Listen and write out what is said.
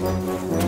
Thank